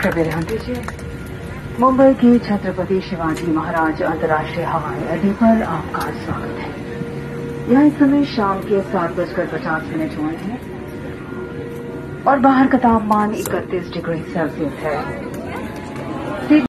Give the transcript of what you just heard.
कबीर दीजिए। मुंबई के छत्रपति शिवाजी महाराज अंतर्राष्ट्रीय हवाई अड्डे पर आपका स्वागत है। यहाँ इस समय शाम के सात बजकर पचास मिनट हुए हैं और बाहर का तापमान 31 डिग्री सेल्सियस है।